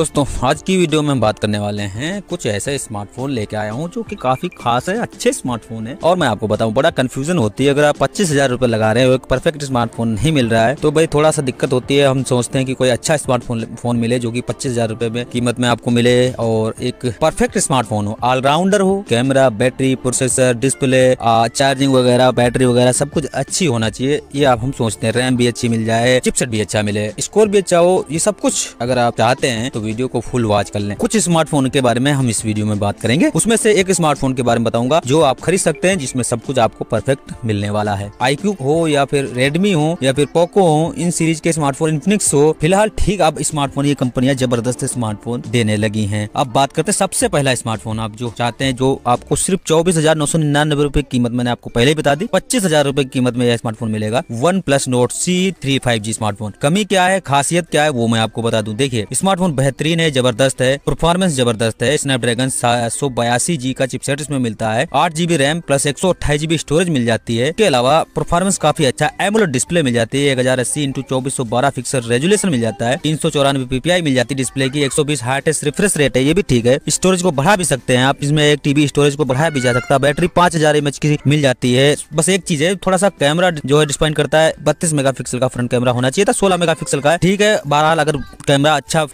दोस्तों, आज की वीडियो में बात करने वाले हैं कुछ ऐसे स्मार्टफ़ोन लेके आया हूँ जो कि काफ़ी खास है, अच्छे स्मार्टफ़ोन है। और मैं आपको बताऊँ, बड़ा कंफ्यूजन होती है। अगर आप पच्चीस हज़ार रूपए लगा रहे हो, एक परफेक्ट स्मार्टफ़ोन नहीं मिल रहा है तो भाई थोड़ा सा दिक्कत होती है। हम सोचते हैं कि कोई अच्छा स्मार्टफ़ोन फ़ोन मिले जो की पच्चीस हज़ार रूपए में कीमत में आपको मिले और एक परफेक्ट स्मार्टफ़ोन हो। ऑलराउंडर हो camera battery processor display charging वगैरह बैटरी वगैरह सब कुछ अच्छी होना चाहिए। ये आप हम सोचते हैं रैम भी अच्छी मिल जाए चिपसेट भी अच्छा मिले स्कोर भी अच्छा हो, ये सब कुछ अगर आप चाहते हैं तो वीडियो को फुल वॉच कर लें। कुछ स्मार्टफ़ोन के बारे में हम इस वीडियो में बात करेंगे। उसमें से एक स्मार्टफ़ोन के बारे में बताऊँगा, जो आप खरीद सकते हैं, जिसमें सब कुछ आपको परफेक्ट मिलने वाला है। आई हो या फिर रेडमी हो या फिर पोको हो, इन सीरीज़ के स्मार्टफ़ोन इन्फिनिक्स हो, फ़िलहाल ठीक आप स्मार्टफ़ोन, ये कंपनियाँ ज़बरदस्त स्मार्टफ़ोन देने लगी है। अब बात करते हैं सबसे पहला स्मार्टफ़ोन आप जो चाहते हैं, जो आपको सिर्फ़ चौबीस हज़ार नौ सौ निन्यानबे रूपए कीमत मैंने आपको पहले ही बता दी। पच्चीस हज़ार रूपए कीमत में यह स्मार्टफ़ोन मिलेगा। One plus note C three five G smartphone. कमी क्या है, खासियत क्या है, वो मैं आपको बता दूँ। देखिए, स्मार्टफ़ोन बेहतरीन है, ज़बरदस्त है परफॉर्मेंस ज़बरदस्त है। स्नैपड्रैगन सौ बयासी जी का चिपसेट इसमें मिलता है। आठ जीबी रैम प्लस एक सौ अट्ठाईस जीबी स्टोरेज मिल जाती है। इसके अलावा परफॉर्मेंस काफ़ी अच्छा एमुलेट डिस्प्ले मिल जाती है। एक हज़ार अस्सी इंटू चौबीस सौ बारह रेजुलेशन मिल जाता है। तीन सौ चौरानवे पीपीआई मिल जाती है डिस्प्ले की। एक सौ बीस हार्टेस्ट रिफ्रेश रेट है, ये भी ठीक है। स्टोरेज को बढ़ा भी सकते हैं आप। इसमें एक टीबी स्टोरेज को बढ़ाया भी जा सकता है। बैटरी पाँच हज़ार एमएच की मिल जाती है। बस एक चीज़ है थोड़ा सा कैमरा जो है डिस्पाइन करता है। बत्तीस मेगापिक्सल का फ्रंट कैमरा होना चाहिए था, सोलह मेगापिक्सल का ठीक है, बहरहाल अगर कैमरा अच्छा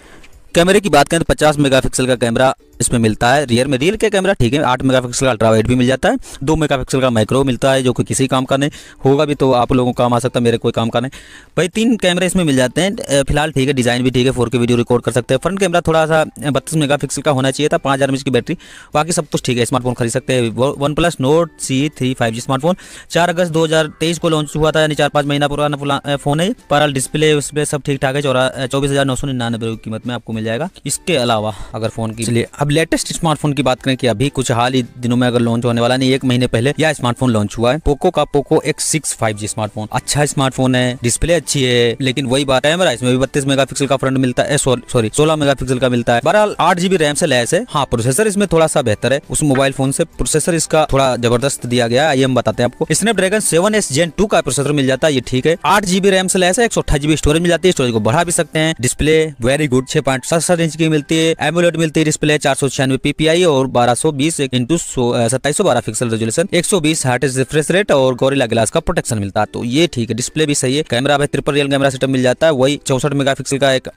कैमरे की बात करें तो 50 मेगापिक्सल का कैमरा इसमें मिलता है। रियर में रियल के कैमरा ठीक है, आठ मेगापिक्सल का अल्ट्रा वाइड भी मिल जाता है। दो मेगापिक्सल का माइक्रो मिलता है, जो कि किसी काम का नहीं, होगा भी तो आप लोगों को काम आ सकता है, मेरे कोई काम का नहीं। भाई, तीन कैमरे इसमें मिल जाते हैं। फ़िलहाल ठीक है डिज़ाइन भी ठीक है फोर वीडियो रिकॉर्ड कर सकते हैं। फ्रंट कैमरा थोड़ा सा बत्तीस मेगा का होना चाहिए था, पाँच हज़ार की बैटरी बाकी सब कुछ ठीक है स्मार्टफ़ोन खरीद सकते हैं। One plus note C three five G smartphone चार अगस्त दो हज़ार तेईस को लॉन्च हुआ था, यानी चार पाँच महीना पुराना फ़ोन है। पर डिस्प्ले उसमें सब ठीक ठाक है चौबीस हज़ार नौ सौ निन्यानबे की कीमत में आपको मिल जाएगा। इसके अलावा अगर फ़ोन की अब लेटेस्ट स्मार्टफ़ोन की बात करें कि अभी कुछ हाल ही दिनों में अगर लॉन्च होने वाला नहीं, एक महीने पहले यह स्मार्टफ़ोन लॉन्च हुआ है। पोको का Poco X six five G smartphone अच्छा स्मार्टफ़ोन है डिस्प्ले अच्छी है, लेकिन वही बात कैमरा इसमें भी बत्तीस मेगा का फ्रंट मिलता है सॉरी सोलह मेगा का मिलता है। बहरहाल, आठ जीबी रैम से लैस है। हाँ प्रोसेसर इसमें थोड़ा सा बेहतर है। उस मोबाइल फ़ोन से प्रोसेसर इसका थोड़ा ज़बरदस्त दिया गया है। हम बताते हैं आपको। Snapdragon seven S gen two का प्रोसेसर मिल जाता है, ये ठीक है। आठ जीबी रैम से लैस है, एक सौ अट्ठाईस जीबी स्टोरेज मिल जाती है। स्टोरेज को बढ़ा भी सकते हैं। डिस्प्ले वेरी गुड छह पॉइंट सत्तर इंच की मिलती है। एमुलेट मिलती है डिस्प्ले चार सौ छियानवे पीपीआई और बारह सौ बीस इंटू सत्ताईस सौ बारह पिक्सल रेजोल्यूशन, एक सौ बीस हार्ट रिफ्रेश रेट और गोरिल्ला ग्लास का प्रोटेक्शन मिलता है। तो ये ठीक है, डिस्प्ले भी सही है, कैमरा भी ट्रिपल रियल कैमरा सिस्टम मिल जाता है, वही चौसठ मेगा का एक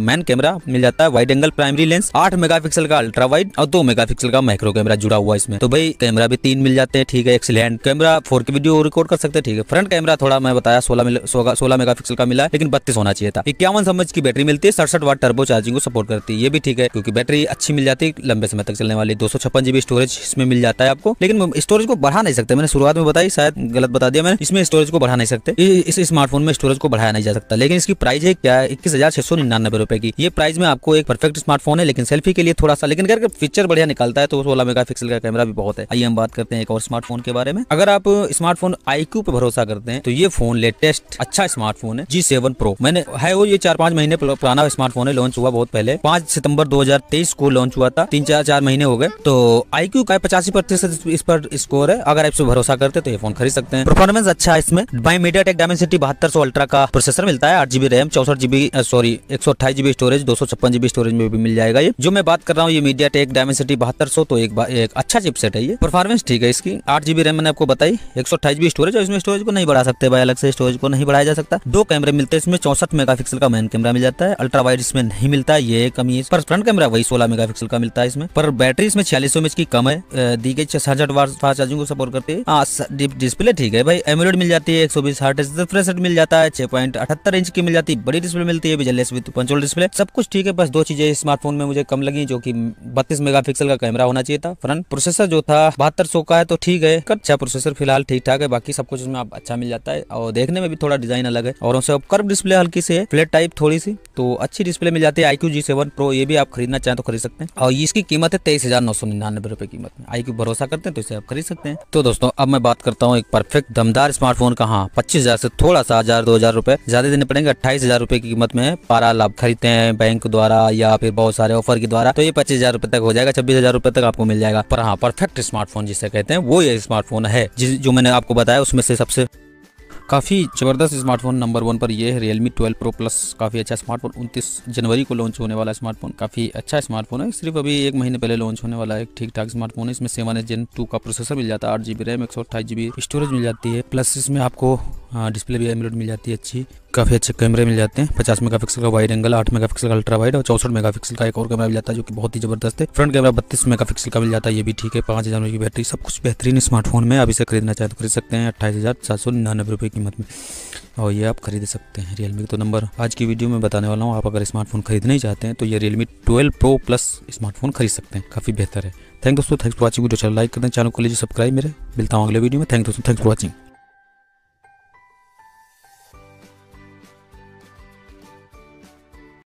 मैन कैमरा मिल जाता है वाइड एंगल प्राइमरी लेंस आठ मेगा का अल्ट्रा वाइड और दो मेगा का माइक्रो कैमरा जुड़ा हुआ इसमें। तो भाई कैमरा भी तीन मिल जाते हैं, ठीक है excellent camera four K video record कर सकते हैं, ठीक है। फ्रंट कैमरा थोड़ा मैं बताया, सोलह मेगा का मिला, लेकिन बत्तीस होना चाहिए था। इक्यावन समझ की बैटरी मिलती है, सड़सठ वाट टर्बो चार्जिंग को सपोर्ट करती है, ये भी ठीक है, क्योंकि बैटरी अच्छी मिल जाती है, लंबे समय तक चलने वाली दो सौ स्टोरेज इसमें मिल जाता है आपको। लेकिन स्टोरेज को बढ़ा नहीं सकते। मैंने शुरुआत में बताई, शायद गलत बता दिया मैंने, इसमें स्टोरेज को बढ़ा नहीं सकते। इस स्मार्टफ़ोन में स्टोरेज को बढ़ाया नहीं जा सकता। लेकिन इसकी प्राइस है क्या? इक्कीस हज़ार छह सौ निन्यानबे रुपए की। ये प्राइस में आपको एक परफेक्ट स्मार्टफ़ोन है, लेकिन सेल्फी के लिए थोड़ा सा, लेकिन अगर फीचर बढ़िया निकलता है तो सोलह मेगा पिक्सल का कैमरा भी बहुत है। आइए हम बात करते हैं एक और स्मार्टफ़ोन के बारे में। अगर आप स्मार्टफ़ोन आईक्यू पे भरोसा करते हैं तो ये फ़ोन लेटेस्ट अच्छा स्मार्टफ़ोन है जी सेवन प्रो मैंने, है वो ये चार पाँच महीने पुराना स्मार्टफ़ोन है लॉन्च हुआ बहुत पहले। पाँच सितंबर 2023 को लॉन्च हुआ था तीन चार चार महीने हो गए। तो आईक्यू का पचासी प्रतिशत इस पर स्कोर है। अगर आप इस भरोसा करते तो ये फ़ोन खरीद सकते हैं। परफॉर्मेंस अच्छा है इसमें। बाई मीडिया टेक डायमेंसिटी बहत्तर सौ अल्ट्रा का प्रोसेसर मिलता है। आठ जीबी रैम चौसठ जीबी सॉरी एक सौ अट्ठाईस जीबी स्टोरेज दो सौ छप्पन जीबी स्टोरेज में भी मिल जाएगा ये। जो मैं बात कर रहा हूँ ये मीडिया टेक डायमेंसिटी बहत्तर सौ तो एक, एक अच्छा चिपसेट है ये। परफॉर्मेंस ठीक है इसकी। आठ जीबी रैम मैंने आपको बताई। एक सौ अट्ठाईस जीबी स्टोरेज और इसमें स्टोरेज को नहीं बढ़ा सकते भाई। अलग से स्टोरेज को नहीं बढ़ाया जा सकता। दो कैमरे मिलते हैं इसमें चौसठ मेगा का मेन कैमरा मिल जाता है। अल्ट्रा वाइड इसमें नहीं मिलता ये कमी है। पर फ्रंट कैमरा वही सोलह मेगा का मिलता है इसमें। पर बैटरी इसमें छियालीस सौ की कम है। दी गई छह हज़ार फास्ट चार्जिंग को सपोर्ट करती है। हाँ डिस्प्ले ठीक है भाई। एमुलेट मिल जाती है, एक सौ बीस हार्ट रिफ्रेश मिल जाता है, छह पॉइंट अठहत्तर इंच की मिल जाती है, बड़ी डिस्प्ले मिलती है विजलेस विद पंचोल डिस्प्ले सब कुछ ठीक है, बस दो चीज़ें स्मार्टफ़ोन में मुझे कम लगी, जो की बत्तीस मेगा का कैमरा होना चाहिए था। फ्रंट प्रोसेसर जो था, बहत्तर का है तो ठीक है। अच्छा प्रोसेसर फ़िलहाल ठीक ठाक है, बाकी सब कुछ उसमें आप अच्छा मिल जाता है। और देखने में भी थोड़ा डिज़ाइन अलग है। और उनसे कर्व डिस्प्ले हल्की से है फ्लेट टाइप थोड़ी सी तो अच्छी डिस्प्ले मिल जाती है आईक्यू जी सेवन प्रो ये भी आप खरीदना चाहें तो खरीद सकते हैं। और इसकी कीमत है तेईस हज़ार नौ सौ निन्यानबे रुपए कीमत में। आईक्यू भरोसा करते हैं तो इसे आप खरीद सकते हैं। तो दोस्तों, अब मैं बात करता हूँ एक परफेक्ट दमदार स्मार्टफ़ोन का। हाँ पच्चीस हज़ार से थोड़ा सा हज़ार, दो हज़ार रुपए ज़्यादा देने पड़ेंगे। अट्ठाईस हज़ार रुपए की कीमत में पारा लाभ खरीदते हैं बैंक द्वारा या फिर बहुत सारे ऑफ़र के द्वारा। तो ये पच्चीस हज़ार रुपए तक हो जाएगा, छब्बीस हज़ार रुपए तक आपको मिल जाएगा। पर हाँ परफेक्ट स्मार्टफ़ोन जिसे कहते हैं, वो ये स्मार्टफ़ोन है जो मैंने आपको बताया, उसमें से सबसे काफ़ी ज़बरदस्त स्मार्टफ़ोन नंबर वन पर ये है रियलमी ट्वेल्व प्रो प्लस काफ़ी अच्छा स्मार्टफ़ोन उनतीस जनवरी को लॉन्च होने वाला स्मार्टफ़ोन काफ़ी अच्छा स्मार्टफ़ोन है। सिर्फ़ अभी एक महीने पहले लॉन्च होने वाला है ठीक ठाक स्मार्टफ़ोन है। इसमें सेवन एस जेन टू का प्रोसेसर मिल जाता है, आठ जी बी रैम एक सौ अट्ठाईस जी बी स्टोरेज मिल जाती है। प्लस इसमें आपको डिस्प्ले भी एमोलेड मिल जाती है अच्छी। काफ़ी अच्छे कैमरे मिल जाते हैं। पचास मेगापिक्सल का वाइड एंगल आठ मेगापिक्सल का अल्ट्रा वाइड और चौसठ मेगापिक्सल का एक और कैमरा मिल जाता है जो कि बहुत ही ज़बरदस्त है। फ्रंट कैमरा बत्तीस मेगापिक्सल का मिल जाता है, ये भी ठीक है। पाँच हज़ार की बैटरी, सब कुछ बेहतरीन स्मार्टफ़ोन में। आप इसे खरीदना चाहे तो खरीद सकते हैं अट्ठाईस हज़ार सात सौ रुपये कीमत में। और ये आप खरीद सकते हैं रियलमी तो नंबर आज की वीडियो में बताने वाला हूँ, आप अगर स्मार्टफ़ोन खरीदना ही चाहते हैं तो ये Realme twelve pro plus smartphone खरीद सकते हैं। काफ़ी बेहतर है। थैंक दोस्तों थैंक्स फॉर वॉचिंग वीडियो चलो लाइक कर दें चैनल को लीजिए सब्सक्राइब मेरे। मिलता हूँ अगले वीडियो में। थैंक दोस्तों थैंक्स फॉर वॉचिंग